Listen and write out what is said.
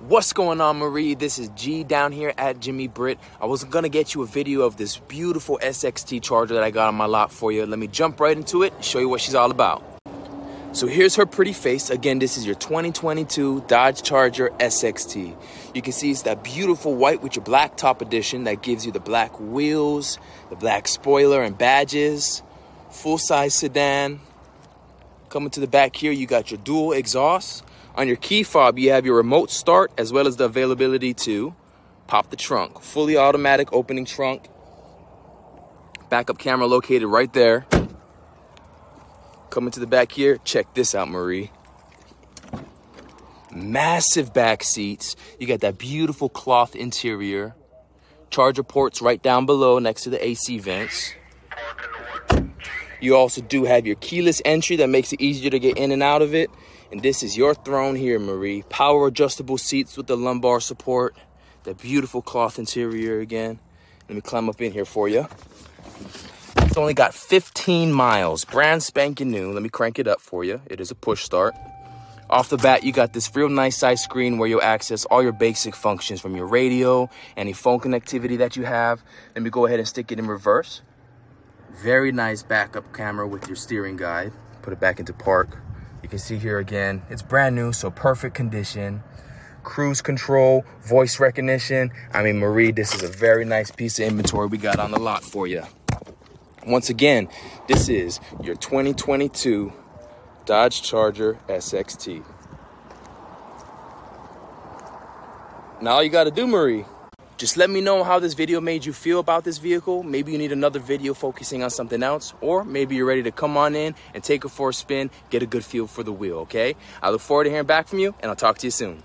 What's going on, Marie? This is G down here at Jimmy Britt. I was gonna get you a video of this beautiful SXT charger that I got on my lot for you. Let me jump right into it and show you what she's all about. So here's her pretty face. Again, this is your 2022 Dodge Charger SXT. You can see it's that beautiful white with your black top edition that gives you the black wheels, the black spoiler and badges, full-size sedan. Coming to the back here, you got your dual exhaust. On your key fob, you have your remote start as well as the availability to pop the trunk. Fully automatic opening trunk. Backup camera located right there. Coming to the back here, check this out, Marie. Massive back seats. You got that beautiful cloth interior. Charger ports right down below next to the AC vents. You also do have your keyless entry that makes it easier to get in and out of it. And this is your throne here, Marie. Power adjustable seats with the lumbar support. The beautiful cloth interior again. Let me climb up in here for you. It's only got 15 miles, brand spanking new. Let me crank it up for you. It is a push start. Off the bat, you got this real nice size screen where you'll access all your basic functions from your radio, any phone connectivity that you have. Let me go ahead and stick it in reverse. Very nice backup camera with your steering guide. Put it back into park. You can see here again, it's brand new, so perfect condition. Cruise control, voice recognition. I mean, Marie, this is a very nice piece of inventory we got on the lot for you. Once again, this is your 2022 Dodge Charger SXT. Now all you gotta do, Marie, just let me know how this video made you feel about this vehicle. Maybe you need another video focusing on something else, or maybe you're ready to come on in and take it for a spin, get a good feel for the wheel, okay? I look forward to hearing back from you, and I'll talk to you soon.